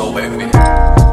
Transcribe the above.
so baby.